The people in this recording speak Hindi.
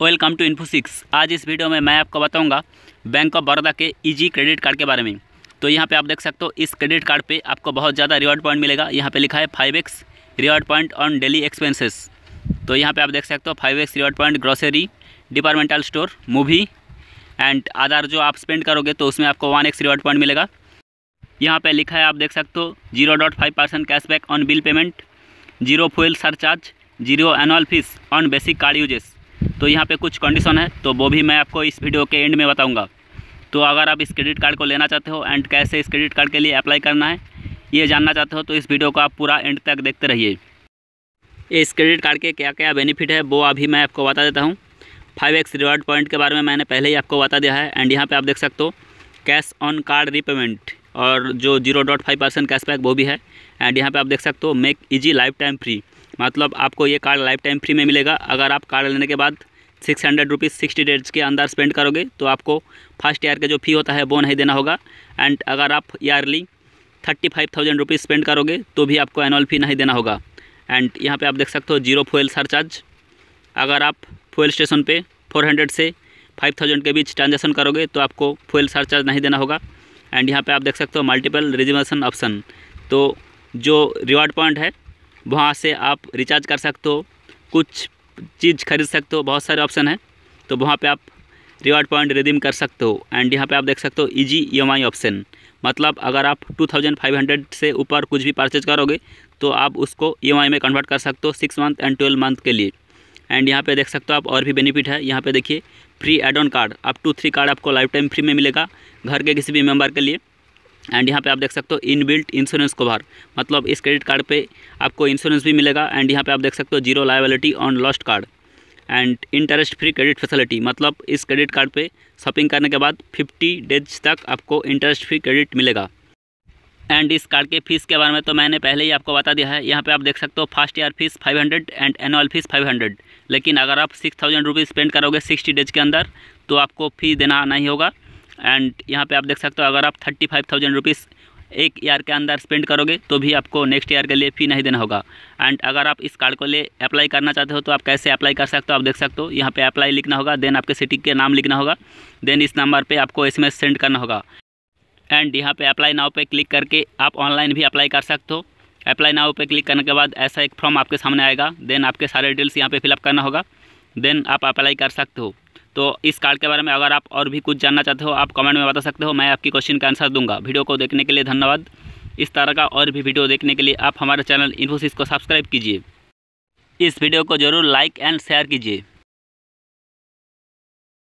Welcome to info six. आज इस वीडियो में मैं आपको बताऊँगा बैंक ऑफ़ बड़ौदा के इजी क्रेडिट कार्ड के बारे में। तो यहाँ पे आप देख सकते हो, इस क्रेडिट कार्ड पे आपको बहुत ज़्यादा रिवॉर्ड पॉइंट मिलेगा। यहाँ पे लिखा है five X reward point on daily expenses. तो यहाँ पे आप देख सकते हो five X reward point grocery, departmental store, movie and आधार जो आप स्पेंड करोगे तो उसमें आपको वन एक्स रिवॉर्ड पॉइंट मिलेगा। यहाँ पर लिखा है आप देख सकते हो, zero dot five percent cashback on bill payment, zero full surcharge, zero annual fees on basic card usages. तो यहाँ पे कुछ कंडीशन है तो वो भी मैं आपको इस वीडियो के एंड में बताऊँगा। तो अगर आप इस क्रेडिट कार्ड को लेना चाहते हो एंड कैसे इस क्रेडिट कार्ड के लिए अप्लाई करना है, ये जानना चाहते हो तो इस वीडियो को आप पूरा एंड तक देखते रहिए। इस क्रेडिट कार्ड के क्या क्या बेनिफिट है, वो अभी मैं आपको बता देता हूँ। फाइव एक्स रिवार्ड पॉइंट के बारे में मैंने पहले ही आपको बता दिया है एंड यहाँ पर आप देख सकते हो कैश ऑन कार्ड रीपेमेंट और जो zero dot five percent cashback वो भी है एंड यहाँ पे आप देख सकते हो make easy lifetime free मतलब आपको ये कार्ड लाइफ टाइम फ्री में मिलेगा। अगर आप कार्ड लेने के बाद six hundred rupees sixty days के अंदर स्पेंड करोगे तो आपको फ़र्स्ट ईयर का जो फ़ी होता है, वो नहीं देना होगा। एंड अगर आप yearly thirty five thousand rupees spend करोगे तो भी आपको एनुअल फ़ी नहीं देना होगा। एंड यहाँ पे आप देख सकते हो ज़ीरो फ्यूल सरचार्ज अगर आप फ्यूल स्टेशन पे फोर हंड्रेड से फाइव थाउज़ेंड के बीच ट्रांजेक्शन करोगे तो आपको फ्यूल सरचार्ज नहीं देना होगा। एंड यहाँ पे आप देख सकते हो मल्टीपल रिजर्वेशन ऑप्शन तो जो रिवार्ड पॉइंट है वहाँ से आप रिचार्ज कर सकते हो। कुछ चीज़ खरीद सकते हो, बहुत सारे ऑप्शन हैं। तो वहाँ पे आप रिवार्ड पॉइंट रिडीम कर सकते हो। एंड यहाँ पे आप देख सकते हो इजी ई ऑप्शन मतलब अगर आप 2500 से ऊपर कुछ भी परचेज करोगे तो आप उसको ईएमआई में कन्वर्ट कर सकते हो six month and twelve month के लिए। एंड यहाँ पे देख सकते हो आप और भी बेनिफिट है। यहाँ पे देखिए free add on card up to three card आपको लाइफ टाइम फ्री में मिलेगा घर के किसी भी मेंबर के लिए। एंड यहाँ पे आप देख सकते हो इन बिल्ट इंश्योरेंस कवर मतलब इस क्रेडिट कार्ड पे आपको इंश्योरेंस भी मिलेगा एंड यहाँ पे आप देख सकते हो zero liability on lost card and interest free credit facility मतलब इस क्रेडिट कार्ड पे शॉपिंग करने के बाद 50 डेज़ तक आपको इंटरेस्ट फ्री क्रेडिट मिलेगा। एंड इस कार्ड के फ़ीस के बारे में तो मैंने पहले ही आपको बता दिया है। यहाँ पे आप देख सकते हो first year fees 500 and annual fees 500 लेकिन अगर आप सिक्स थाउज़ेंड रुपीज़ स्पेंड करोगे सिक्सटी डेज़ के अंदर तो आपको फ़ी देना नहीं होगा। एंड यहाँ पे आप देख सकते हो, अगर आप थर्टी फाइव थाउज़ेंड रुपीज़ एक ईयर के अंदर स्पेंड करोगे तो भी आपको नेक्स्ट ईयर के लिए फ़ी नहीं देना होगा। एंड अगर आप इस कार्ड को लिए अप्लाई करना चाहते हो तो आप कैसे अप्लाई कर सकते हो, आप देख सकते हो, यहाँ पे अप्लाई लिखना होगा देन आपके सिटी के नाम लिखना होगा देन इस नंबर पे आपको एसएमएस सेंड करना होगा। एंड यहाँ पे अप्लाई नाव पे क्लिक करके आप ऑनलाइन भी अप्लाई कर सकते हो। अप्लाई नाव पे क्लिक करने के बाद ऐसा एक फॉर्म आपके सामने आएगा देन आपके सारे डिटेल्स यहाँ पर फिलअप करना होगा देन आप अप्लाई कर सकते हो। तो इस कार्ड के बारे में अगर आप और भी कुछ जानना चाहते हो, आप कमेंट में बता सकते हो, मैं आपकी क्वेश्चन का आंसर दूँगा। वीडियो को देखने के लिए धन्यवाद। इस तरह का और भी वीडियो देखने के लिए आप हमारे चैनल इन्फोसिस को सब्सक्राइब कीजिए। इस वीडियो को ज़रूर लाइक एंड शेयर कीजिए।